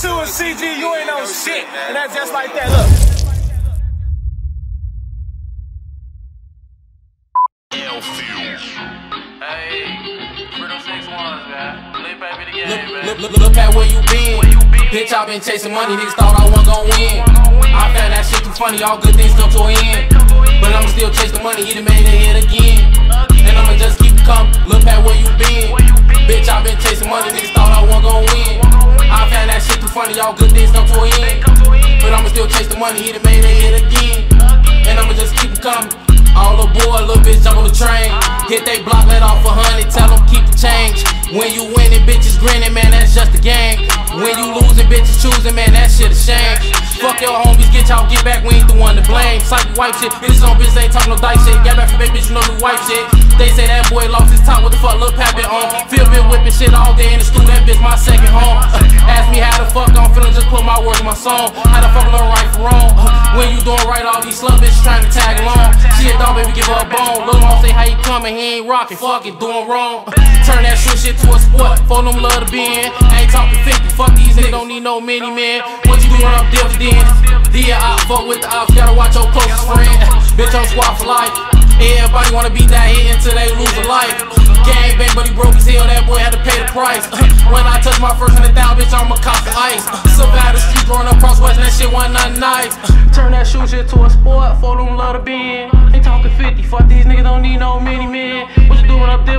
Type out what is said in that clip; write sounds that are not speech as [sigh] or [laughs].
two and CG, you ain't no shit. And that's just like that. Look. Look, look, look, at where you been. Bitch, I been chasing money, niggas thought I wasn't gon' win. I found that shit too funny, all good things come to an end. But I'ma still chase the money, he done made it hit again. And I'ma just keep coming. Look at where you been. Bitch, I been chasing money, niggas thought I wasn't gon' win. Funny, all good things come to an end. But I'ma still chase the money, he done made it hit again. And I'ma just keep it coming. All aboard, little bitch, jump on the train. Hit they block, let off a honey, tell them keep the change. When you winning, bitches grinning, man, that's just a game. When you losing, bitches choosing, man, that shit a shame. Fuck your homies, get y'all get back, we ain't the one to blame. Psych white shit, bitches on bitches ain't talking no dice shit. Get back from baby, bitch, you know new white shit. They say that boy lost his top, what the fuck, little been on? Uh. Feel been whipping shit all day in the stool, that bitch my second home. [laughs] my song. How the fuck learn right from wrong? Uh, when you doing right, all these slut bitches trying to tag along. Shit, dog, baby, give her a bone. Little mom say how you coming, he ain't rocking, fuck it, doing wrong. [laughs] Turn that shit shit to a sport, for them love to be in. Ain't talking 50, fuck these niggas, don't need no mini man. What you doing up there then? Yeah, I fuck with the ops, gotta watch your closest friend. [laughs] Bitch, I'm squad for life. Everybody wanna be that hit until they lose a life. Gang bang, but he broke his heel, that boy the price. Uh, when I touch my first hundred thousand, bitch, I'ma cop for ice. Uh, Survive the streets, growing up across west, that shit wasn't nothing nice. Uh, turn that shoe shit to a sport, for them love to be in. They talking 50, fuck these niggas, don't need no mini man. What you doing up there